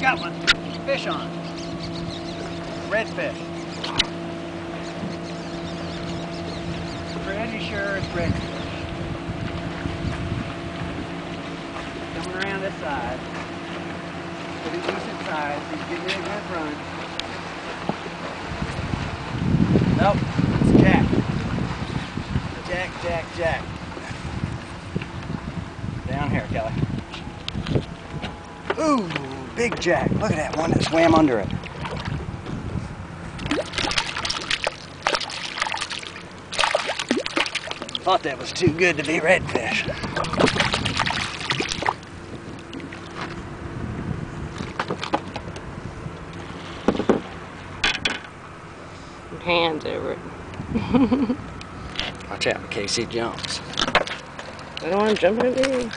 got one. Fish on. Redfish. Pretty sure it's redfish. Coming around this side. Pretty decent size. He's getting in a good run. Nope, it's Jack. Jack, Jack, Jack. Down here, Kelly. Ooh, big Jack. Look at that one that swam under it. Thought that was too good to be redfish. Hands over it. Watch out in case he jumps. I don't want to jump into you.